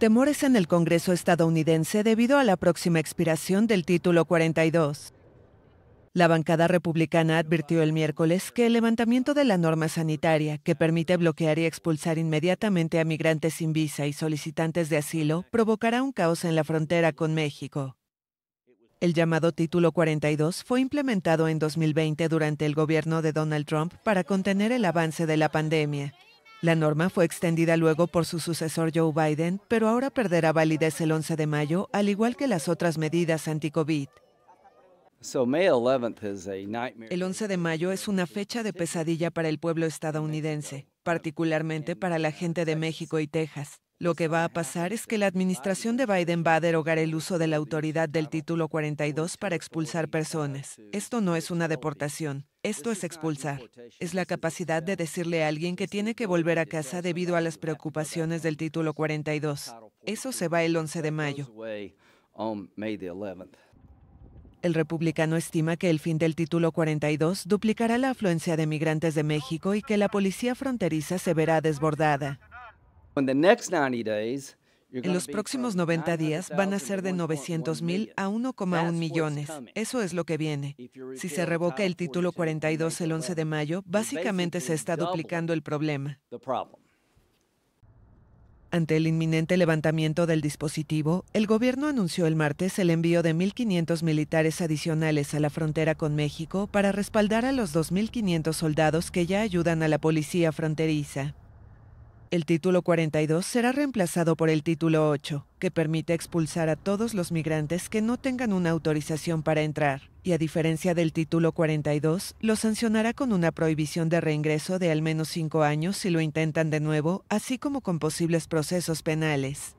Temores en el Congreso estadounidense debido a la próxima expiración del título 42. La bancada republicana advirtió el miércoles que el levantamiento de la norma sanitaria, que permite bloquear y expulsar inmediatamente a migrantes sin visa y solicitantes de asilo, provocará un caos en la frontera con México. El llamado Título 42 fue implementado en 2020 durante el gobierno de Donald Trump para contener el avance de la pandemia. La norma fue extendida luego por su sucesor Joe Biden, pero ahora perderá validez el 11 de mayo, al igual que las otras medidas anti-COVID. El 11 de mayo es una fecha de pesadilla para el pueblo estadounidense, particularmente para la gente de México y Texas. Lo que va a pasar es que la administración de Biden va a derogar el uso de la autoridad del título 42 para expulsar personas. Esto no es una deportación, esto es expulsar. Es la capacidad de decirle a alguien que tiene que volver a casa debido a las preocupaciones del título 42. Eso se va el 11 de mayo. El republicano estima que el fin del título 42 duplicará la afluencia de migrantes de México y que la policía fronteriza se verá desbordada. En los próximos 90 días van a ser de 900 mil a 1,1 millones. Eso es lo que viene. Si se revoca el título 42 el 11 de mayo, básicamente se está duplicando el problema. Ante el inminente levantamiento del dispositivo, el gobierno anunció el martes el envío de 1.500 militares adicionales a la frontera con México para respaldar a los 2.500 soldados que ya ayudan a la policía fronteriza. El título 42 será reemplazado por el título 8, que permite expulsar a todos los migrantes que no tengan una autorización para entrar, y a diferencia del título 42, lo sancionará con una prohibición de reingreso de al menos cinco años si lo intentan de nuevo, así como con posibles procesos penales.